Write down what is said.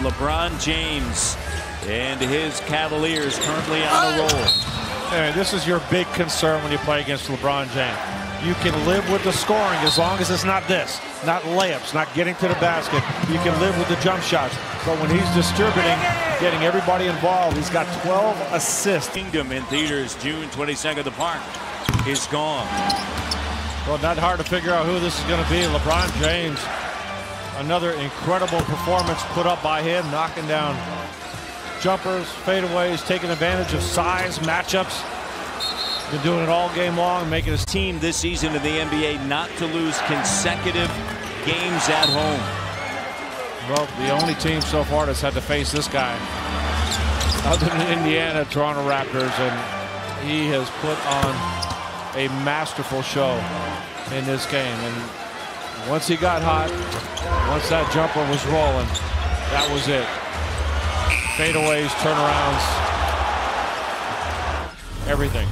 LeBron James and his Cavaliers currently on a roll. Hey, this is your big concern when you play against LeBron James. You can live with the scoring as long as it's not this, not layups, not getting to the basket. You can live with the jump shots. But when he's distributing, getting everybody involved, he's got 12 assists. Kingdom in theaters June 22nd. The park is gone. Well, not hard to figure out who this is going to be. LeBron James, another incredible performance put up by him, knocking down jumpers, fadeaways, taking advantage of size, matchups. Been doing it all game long, making his team this season in the NBA not to lose consecutive games at home. Well, the only team so far that's had to face this guy, other than Indiana, Toronto Raptors, and he has put on a masterful show in this game. And once he got hot, once that jumper was rolling, that was it. Fadeaways, turnarounds, everything.